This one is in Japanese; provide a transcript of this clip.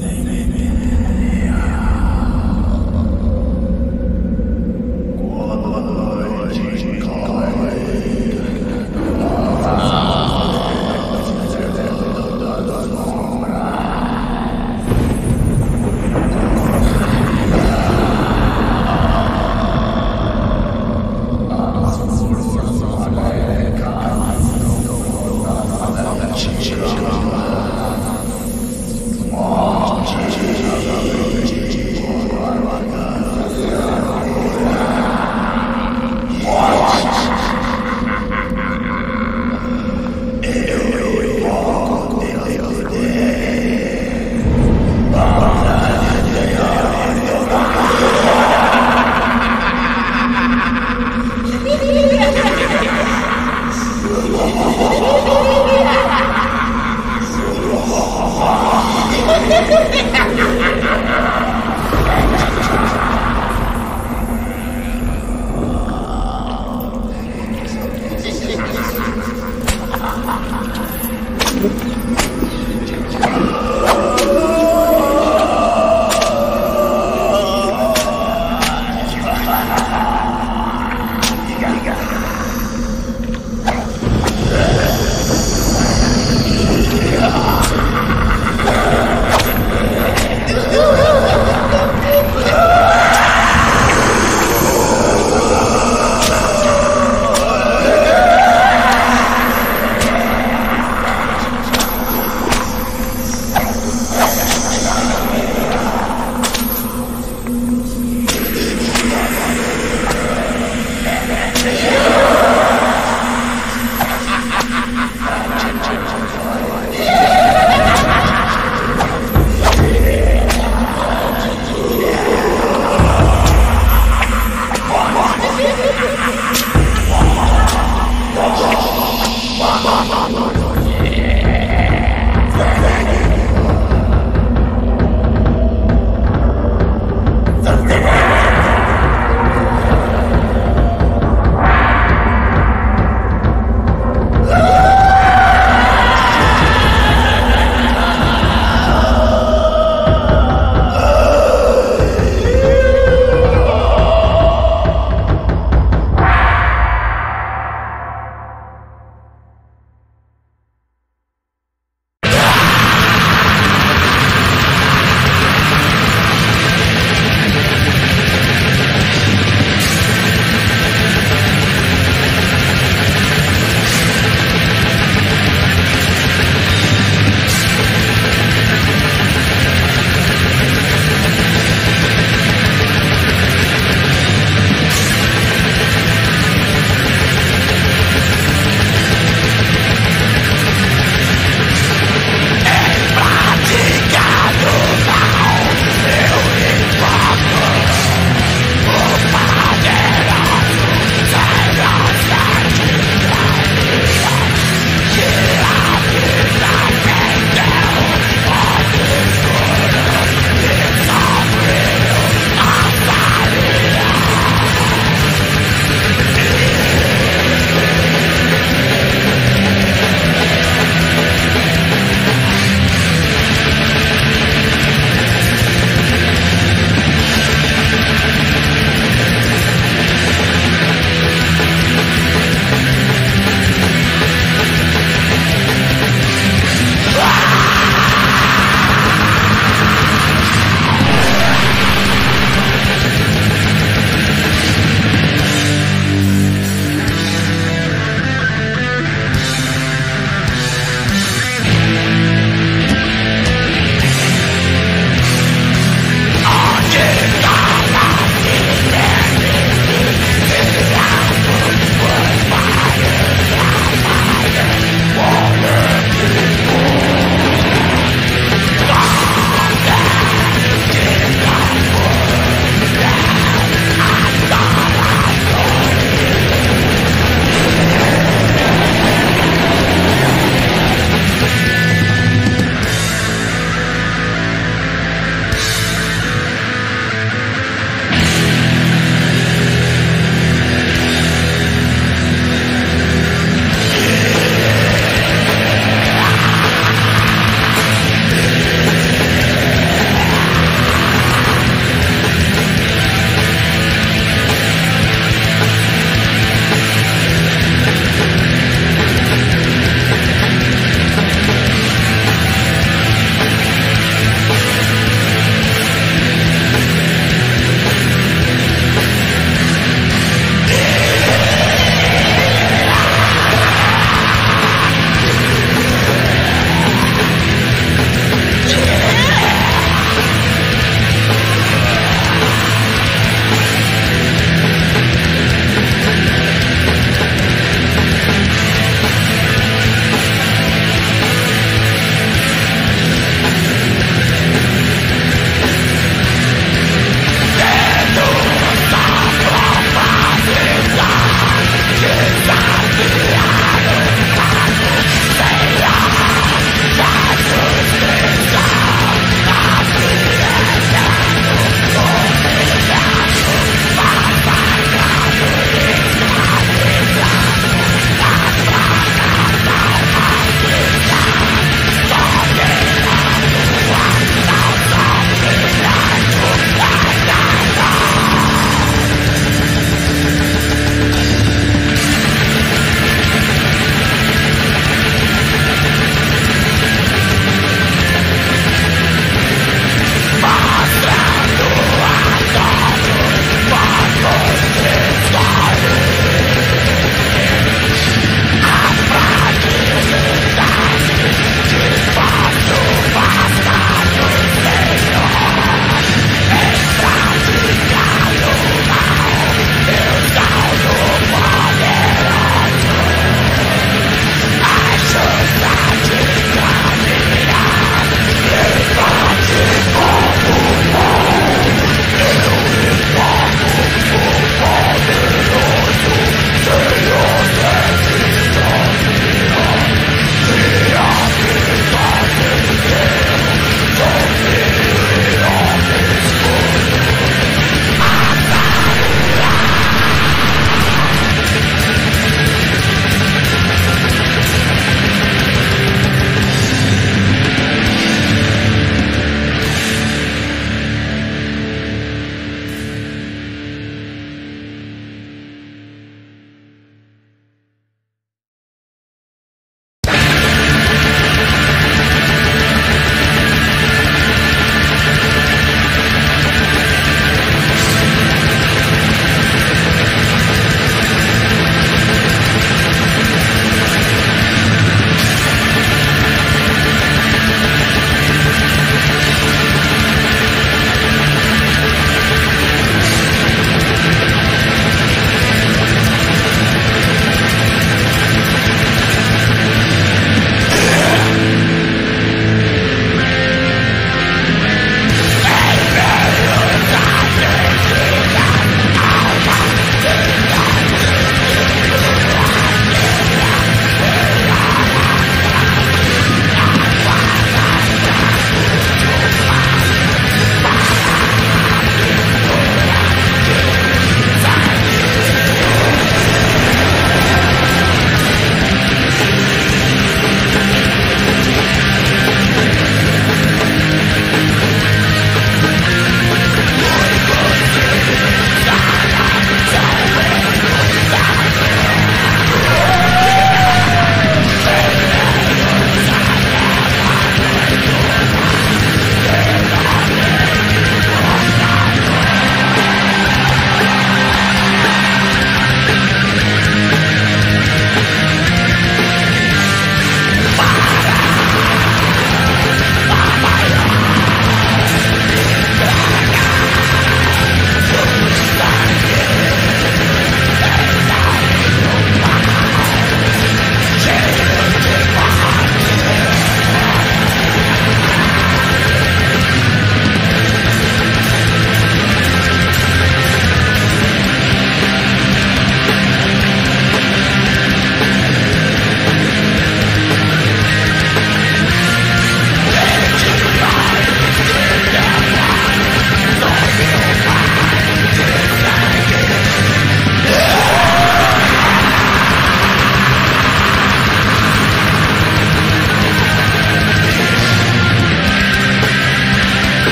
セ レ